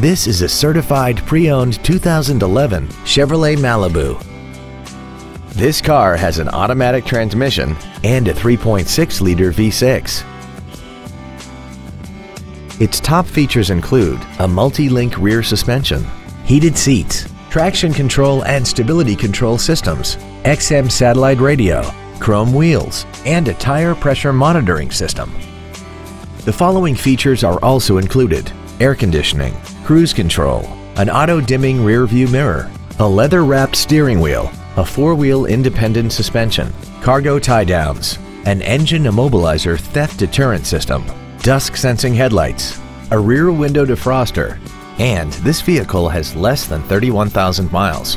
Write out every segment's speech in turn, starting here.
This is a certified pre-owned 2011 Chevrolet Malibu. This car has an automatic transmission and a 3.6-liter V6. Its top features include a multi-link rear suspension, heated seats, traction control and stability control systems, XM satellite radio, chrome wheels, and a tire pressure monitoring system. The following features are also included. Air conditioning, cruise control, an auto-dimming rear view mirror, a leather-wrapped steering wheel, a four-wheel independent suspension, cargo tie-downs, an engine immobilizer theft deterrent system, dusk sensing headlights, a rear window defroster, and this vehicle has less than 31,000 miles.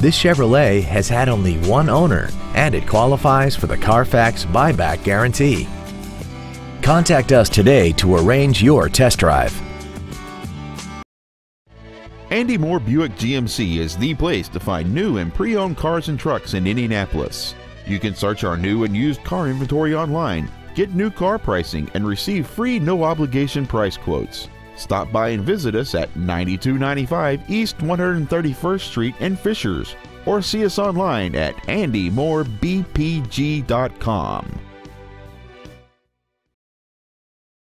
This Chevrolet has had only one owner and it qualifies for the Carfax buyback guarantee. Contact us today to arrange your test drive. Andy Mohr Buick GMC is the place to find new and pre owned cars and trucks in Indianapolis. You can search our new and used car inventory online, get new car pricing, and receive free no obligation price quotes. Stop by and visit us at 9295 East 131st Street in Fishers or see us online at andymohrbpg.com.